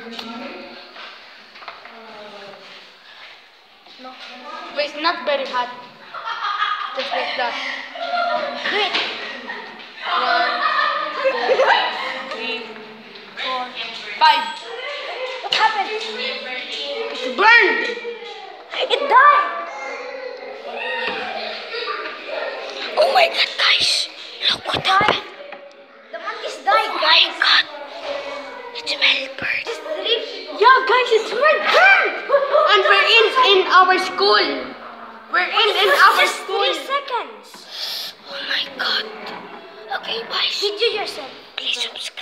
No. But it's not very hot. Just like that. Do it. One, two, three, four, five. What happened? It's burned. It died. Oh my god, guys. Look what happened. The monkeys died, guys. oh my god. It smelled burnt. Just leave. Yeah, guys, it's red burned. And we're in in our school. We're in in our school. three seconds. Oh my god. Okay. Did you yourself? Please subscribe my.